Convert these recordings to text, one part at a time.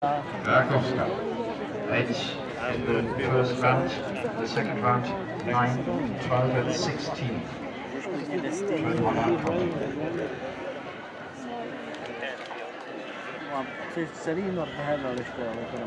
Rakowska. Edge in the first round, the second round, 9, 12 and 16. Third one outcome. سريع نرفع هذا الاشكال مثلا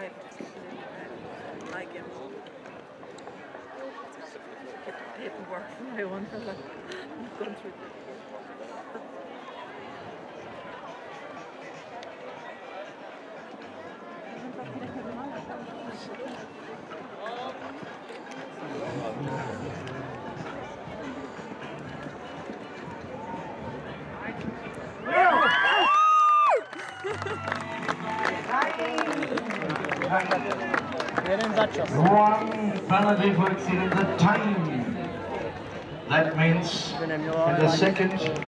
Destiny, 12, like him. Get the paperwork from my one. I've gone through One penalty for exceeding the time. That means in the second